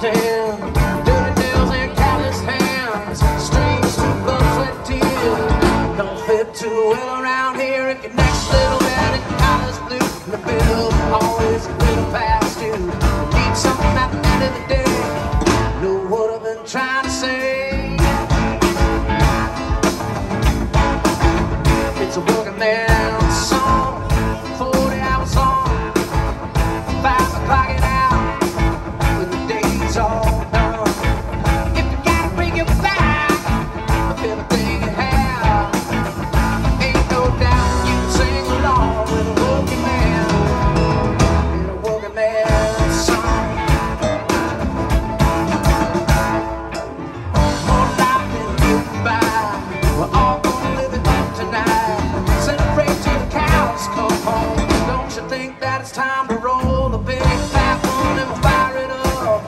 stand. time to roll the big fat one and fire it up.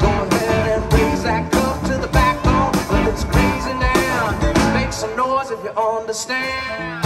Go ahead and raise that cup to the backbone, but it's crazy now. Make some noise if you understand.